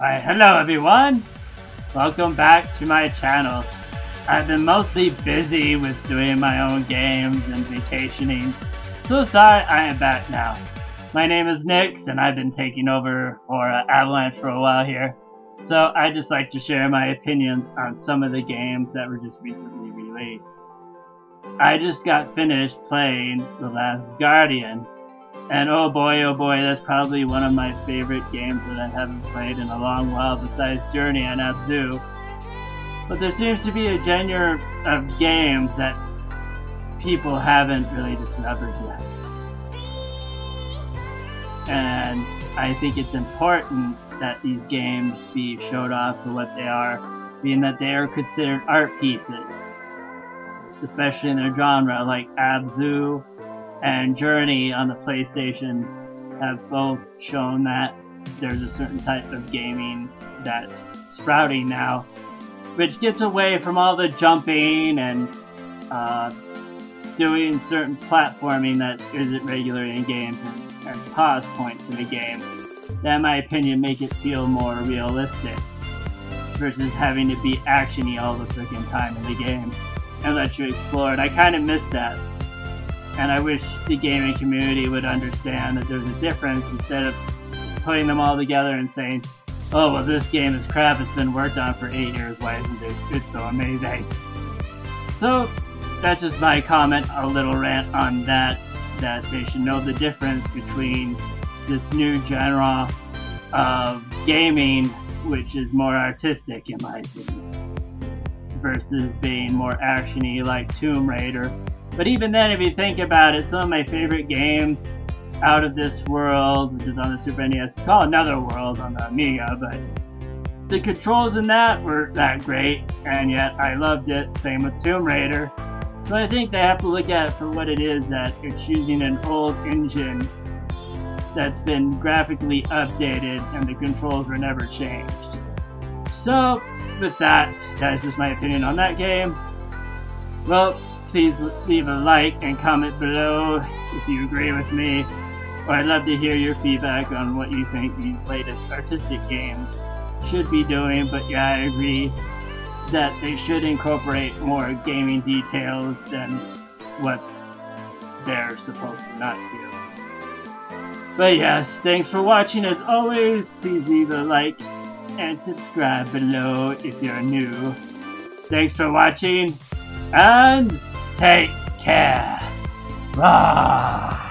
Hi, hello everyone! Welcome back to my channel. I've been mostly busy with doing my own games and vacationing, so sorry I am back now. My name is Nix and I've been taking over for uh, Avalanche for a while here, so I'd just like to share my opinions on some of the games that were just recently released. I just got finished playing The Last Guardian, and oh boy, oh boy, that's probably one of my favorite games that I haven't played in a long while besides Journey and Abzu. But there seems to be a genre of games that people haven't really discovered yet. And I think it's important that these games be showed off for what they are, being that they are considered art pieces, especially in their genre, like Abzu and Journey on the PlayStation have both shown that there's a certain type of gaming that's sprouting now, which gets away from all the jumping and uh, doing certain platforming that isn't regular in games and, and pause points in the game that, in my opinion, make it feel more realistic versus having to be actiony all the freaking time in the game and let you explore. And I kind of miss that and I wish the gaming community would understand that there's a difference. Instead of putting them all together and saying, oh, well, this game is crap, it's been worked on for eight years, why isn't it? It's so amazing? So, that's just my comment, a little rant on that, that they should know the difference between this new genre of gaming, which is more artistic in my opinion, versus being more actiony like Tomb Raider but even then, if you think about it, some of my favorite games out of this world, which is on the Super NES, it's called Another World on the Amiga, but the controls in that weren't that great, and yet I loved it. Same with Tomb Raider. So I think they have to look at it for what it is that it's using an old engine that's been graphically updated and the controls were never changed. So, with that, that is just my opinion on that game. Well, please leave a like and comment below if you agree with me. Or I'd love to hear your feedback on what you think these latest artistic games should be doing, but yeah, I agree that they should incorporate more gaming details than what they're supposed to not do. But yes, thanks for watching as always. Please leave a like and subscribe below if you're new. Thanks for watching, and Take care. Rah.